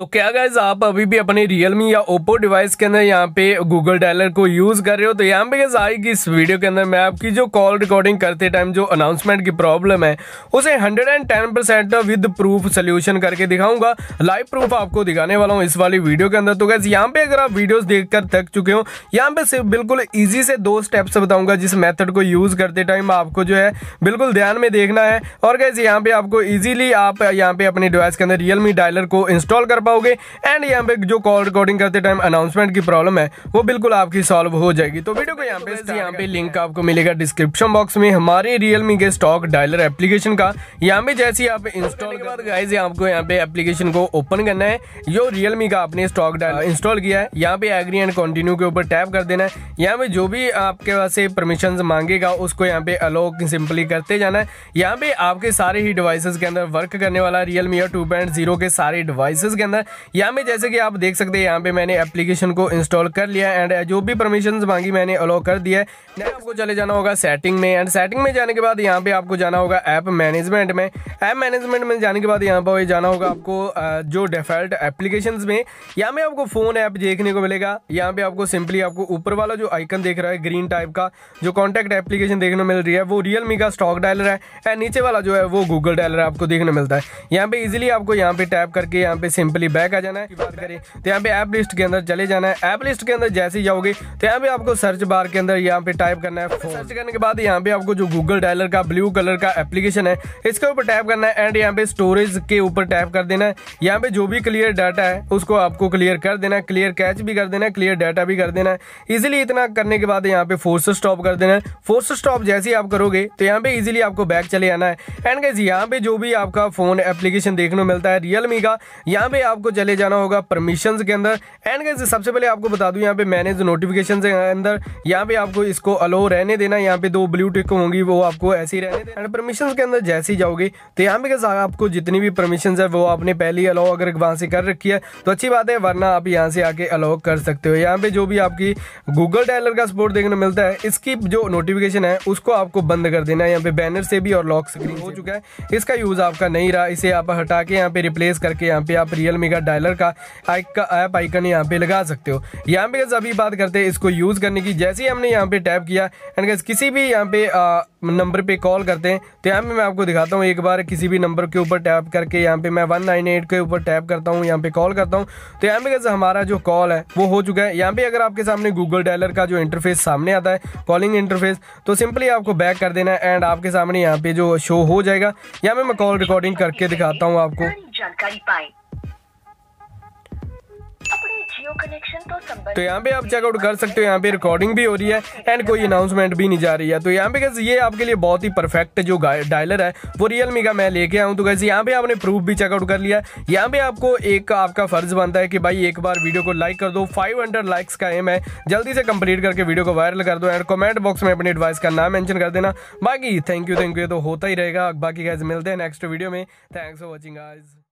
तो क्या गाइज़ आप अभी भी अपने Realme या Oppo डिवाइस के अंदर यहाँ पे गूगल डायलर को यूज़ कर रहे हो? तो यहाँ पे गाइज़ आएगी इस वीडियो के अंदर मैं आपकी जो कॉल रिकॉर्डिंग करते टाइम जो अनाउंसमेंट की प्रॉब्लम है, उसे 110 परसेंट विद प्रूफ सोल्यूशन करके दिखाऊँगा। लाइव प्रूफ आपको दिखाने वाला हूँ इस वाली वीडियो के अंदर। तो गैस यहाँ पे अगर आप वीडियोज़ देख कर थक चुके हो, यहाँ पे सिर्फ़ बिल्कुल ईजी से दो स्टेप्स बताऊँगा जिस मेथड को यूज़ करते टाइम आपको जो है बिल्कुल ध्यान में देखना है। और गैस यहाँ पे आपको ईजिली आप यहाँ पे अपने डिवाइस के अंदर रियलमी डायलर को इंस्टॉल कर पाओगे। एंड यहाँ पे जो कॉल रिकॉर्डिंग करते टाइम अनाउंसमेंट की प्रॉब्लम है वो बिल्कुल आपकी सॉल्व हो जाएगी। तो वीडियो को यहाँ पे यहाँ पे लिंक आपको मिलेगा डिस्क्रिप्शन बॉक्स में। हमारे रियलमी के स्टॉक डायलर एप्लीकेशन का। यहाँ पे जैसे ही आप इंस्टॉल के बाद गाइज़ आपको यहाँ पे एप्लीकेशन को ओपन करना है। जो रियलमी का आपने स्टॉक डायलर इंस्टॉल किया है। यहाँ पे एग्री एंड कंटिन्यू के ऊपर टैप कर देना है। यहाँ पे जो भी आपके पास से परमिशन मांगेगा उसको यहाँ पे अलो सिंपली करते जाना है। यहाँ पे आपके सारे ही डिवाइसेस के अंदर वर्क करने वाला रियलमी टू के सारे डिवाइसेस के अंदर यहाँ पे जैसे कि आप देख सकते हैं, यहाँ पे मैंने एप्लीकेशन को इंस्टॉल कर लिया एंड जो भी परमिशन मांगी मैंने अलाउ कर दिया है। आपको चले जाना होगा सेटिंग में एंड सेटिंग में जाने के बाद यहाँ पे आपको जाना होगा ऐप मैनेजमेंट में। ऐप मैनेजमेंट में जाने के बाद यहाँ पर जाना होगा आपको जो डिफ़ॉल्ट एप्लीकेशन में। यहाँ पे आपको फ़ोन ऐप देखने को मिलेगा। यहाँ पे आपको सिंपली आपको ऊपर वाला जो आइकन देख रहा है ग्रीन टाइप का, जो कॉन्टैक्ट एप्लीकेशन देखने मिल रही है, वो रियलमी का स्टॉक डायलर है एंड नीचे वाला जो है वो गूगल डायलर आपको देखने मिलता है। यहाँ पे इजिली आपको यहाँ पे टैप करके, यहाँ पे सिंपली बैक आ जाना है बात करें तो यहाँ पे ऐप लिस्ट के अंदर चले जाना है ऐप लिस्ट के अंदर जैसे ही जाओगे तो यहाँ पे आपको सर्च बार के अंदर यहाँ पे टाइप करना है सर्च करने के बाद यहाँ पे आपको जो गूगल डायलर का ब्लू कलर का एप्लीकेशन है इसके ऊपर टैप करना है एंड यहाँ पे स्टोरेज के ऊपर टैप कर देना है यहाँ पे जो भी क्लियर डाटा है उसको आपको क्लियर कर देना है क्लियर कैच भी कर देना है क्लियर डाटा भी कर देना है इजिली इतना करने के बाद यहाँ पे फोर्स स्टॉप कर देना है फोर्स स्टॉप जैसे ही आप करोगे तो यहाँ पे इजिली आपको बैक चले आना है एंड गाइज़ यहाँ पे जो भी आपका फ़ोन एप्लीकेशन देखने को मिलता है रियलमी का यहाँ पे आपको चले जाना होगा परमिशन के अंदर। एंड गाइज़ सबसे पहले आपको बता दूँ, यहाँ पे मैनेज नोटिफिकेशन के अंदर, यहाँ पे आपको इसको अलो रहने देना। यहाँ पे दो ब्लू टिक होंगी, वो आपको ऐसे ही रहने देना। एंड परमिशन के अंदर जैसे ही जाओगे तो यहाँ पे कैसे आपको जितनी भी परमिशन है, वो आपने पहले ही अलाउ अगर वहाँ से कर रखी है तो अच्छी बात है, वरना आप यहाँ से आके अलाउ कर सकते हो। यहाँ पे जो भी आपकी गूगल डायलर का सपोर्ट देखने मिलता है, इसकी जो नोटिफिकेशन है, उसको आपको बंद कर देना है। यहाँ पे बैनर से भी और लॉक स्क्रीन हो चुका है इसका यूज़ आपका नहीं रहा, इसे आप हटा के यहाँ पे रिप्लेस करके, यहाँ पे आप रियलमी का डायलर का ऐप आइकन यहाँ पे लगा सकते हो यहाँ पे अभी बात करते हैं इसको यूज़ करने की जैसे ही हमने यहाँ पे टैप किया एंड गैस किसी भी यहाँ पे नंबर पे कॉल करते हैं तो यहाँ पे मैं आपको दिखाता हूँ एक बार किसी भी नंबर के ऊपर टैप करके यहाँ पे मैं 198 के ऊपर टैप करता हूँ यहाँ पे कॉल करता हूँ तो यहाँ पे हमारा जो कॉल है वो हो चुका है यहाँ पे अगर आपके सामने गूगल डायलर का जो इंटरफेस सामने आता है कॉलिंग इंटरफेस तो सिंपली आपको बैक कर देना है एंड आपके सामने यहाँ पे जो शो हो जाएगा यहाँ पे मैं कॉल रिकॉर्डिंग करके दिखाता हूँ आपको जानकारी पाए तो यहाँ पे आप चेकआउट कर सकते हो, यहाँ पे रिकॉर्डिंग भी हो रही है एंड कोई अनाउंसमेंट भी नहीं जा रही है। तो यहाँ पे कैसे ये आपके लिए बहुत ही परफेक्ट जो डायलर है, वो रियलमी का मैं लेके आऊँ तो कैसे यहाँ पे आपने प्रूफ भी चेकआउट कर लिया यहाँ पे आपको एक आपका फ़र्ज़ बनता है कि भाई एक बार वीडियो को लाइक कर दो। फाइव हंड्रेड लाइक्स का एम है। जल्दी से कंप्लीट करके वीडियो को वायरल कर दो एंड कमेंट बॉक्स में अपनी एडवाइस का नाम मेंशन कर देना। बाकी थैंक यू थैंक यू तो होता ही रहेगा। बाकी गैस मिलते हैं नेक्स्ट वीडियो में। Thanks for watching guys